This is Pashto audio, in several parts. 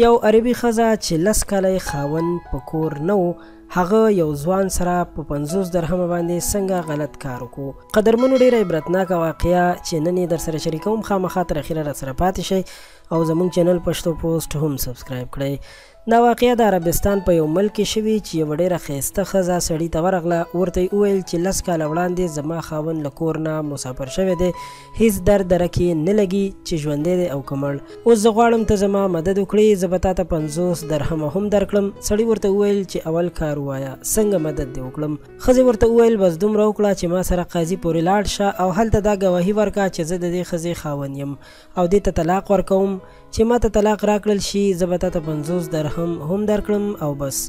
یو عربي ښځه چې لس کاله یې خاوند په کور نه و هغه یو ځوان سره په پنځوس درهمه باندې څنګه غلط کار وکړو قدرمنو ډیره عبرتناکه واقعه چې نن یې در سره شریکوم خامخا تر اخیره را سره پاتې شئ او زموږ چینل پښتو پوسټ هم سبسکرایب کړئ دا واقعه د عربستان په یو ملک کې شوې چې یوه ډېره ښایسته ښځه سړي ته ورغله ورته یې وویل چې لس کاله وړاندې زما خاوند له کور نه مسافر شوی دی هیڅ درد درک یې نه لګي چې ژوندی دی او که مړ اوس زه غواړم ته زما مدد وکړې زه به تا ته پنځوس درهمه هم درکړم سړي ورته وویل چې اول کار ووایه څنګه مدد دې وکړم ښځې ورته وویل بس دومره وکړه چې ما سره قاضي پورې لاړ شه او هلته دا ګواهي ورکړه چې زه د دې ښځې خاوند یم او دې ته طلاق ورکوم چې ماته طلاق راکړل شي زه به تاته پنځوس درهم هم درکړم او بس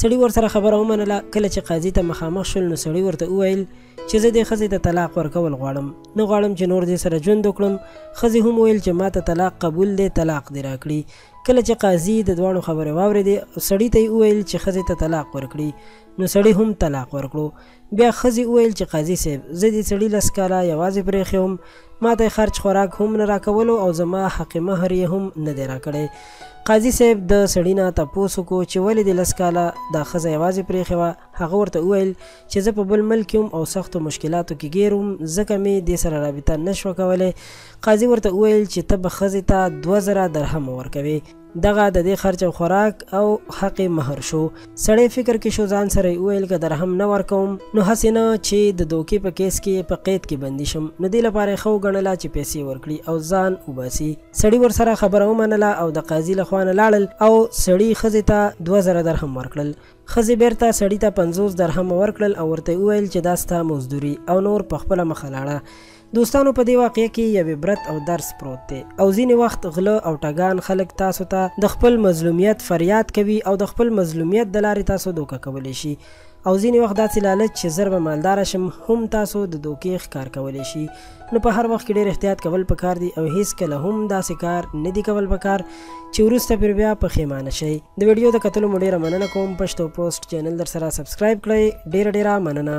سړي ورسره خبره ومنله کله چې قاضي ته مخامخ شول نو سړي ورته وویل چې زه دې ښځې ته طلاق ورکول غواړم نه غواړم چې نور دې سره ژوند وکړم ښځې هم ویل چې ما ته طلاق قبول دی طلاق دې راکړي کله چې قاضي د دواړو خبرې واورېدې سړي ته یې وویل چې ښځې ته طلاق ورکړي نو سړي هم طلاق ورکړو بیا ښځې وویل چې قاضي صیب زه دې سړي لس کاله یوازې پرېښی وم، ما ته یې خرچ خوراک هم نه راکولو او زما حق مهر یې هم نه دی راکړی. قاضي صیب د سړي نه تپوس وکړو چې ولې دې لس کاله دا ښځه یوازې پرېښې وه؟ هغه ورته وویل چې زه په بل ملک کې وم او سختو مشکلاتو کې ګیر وم ځکه مې دې سره رابطه نه شوه کولی. قاضي ورته وویل چې ته به ښځې ته دوه زره درهمه ورکوې. دغه د دې خرچ او خوراک او حق مهر شو سړی فکر کې شو ځان سره ویل که درهم نه ورکوم نو هسې نه چې د دوکې په کیس کې په قید کې بندي شم نو دې لپاره خو غنله چې پیسې ورکړي او ځان وباسي سړی ورسره خبره ومنله او د قاضي له خوانه لاړل او سړی خزه ته 2000 درهم ورکړل خزه بیرته سړی ته 50 درهم ورکړل او ورته ویل چې دا ستا مزدوري او نور په خپل مخ لاړه دوستانو په دې واقعه کې یو عبرت او درس پروت دی او ځینې وخت غله او ټګان خلک تاسو ته د خپل مظلومیت فریاد کوي او د خپل مظلومیت د لارې تاسو دوکه کولی شي او ځینې وخت داسې لالچ چې زر به مالدار شم هم تاسو د دوکې ښکار کولی شي نو په هر وخت کې ډېر احتیاط کول پکار دي او هیڅ کله هم داسې کار نه دي کول پکار چې وروسته پر بیا پښیمانه شئ د ویډیو د کتلو مو ډېره مننه کوم پښتو پوسټ چینل در سره سبسکرایب کړئ ډېره ډېره مننه